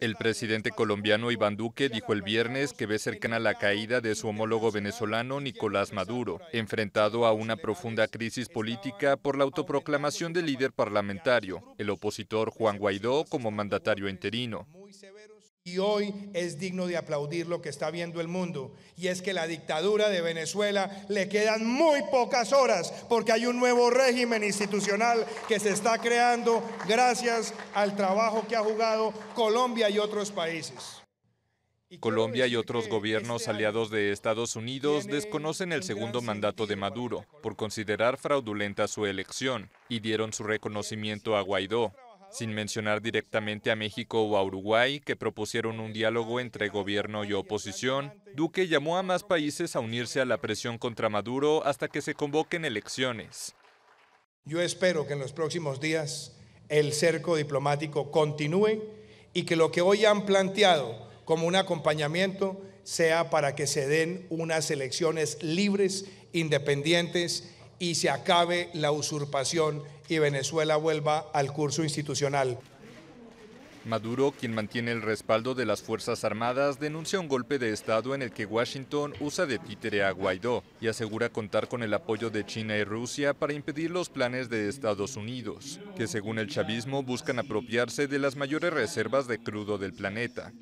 El presidente colombiano Iván Duque dijo el viernes que ve cercana la caída de su homólogo venezolano Nicolás Maduro, enfrentado a una profunda crisis política por la autoproclamación del líder parlamentario, el opositor Juan Guaidó como mandatario interino. Y hoy es digno de aplaudir lo que está viendo el mundo. Y es que la dictadura de Venezuela le quedan muy pocas horas porque hay un nuevo régimen institucional que se está creando gracias al trabajo que ha jugado Colombia y otros países. Colombia y otros gobiernos aliados de Estados Unidos desconocen el segundo mandato de Maduro por considerar fraudulenta su elección y dieron su reconocimiento a Guaidó, sin mencionar directamente a México o a Uruguay, que propusieron un diálogo entre gobierno y oposición, Duque llamó a más países a unirse a la presión contra Maduro hasta que se convoquen elecciones. Yo espero que en los próximos días el cerco diplomático continúe y que lo que hoy han planteado como un acompañamiento sea para que se den unas elecciones libres, independientes y se acabe la usurpación y Venezuela vuelva al curso institucional. Maduro, quien mantiene el respaldo de las Fuerzas Armadas, denuncia un golpe de Estado en el que Washington usa de títere a Guaidó y asegura contar con el apoyo de China y Rusia para impedir los planes de Estados Unidos, que según el chavismo buscan apropiarse de las mayores reservas de crudo del planeta.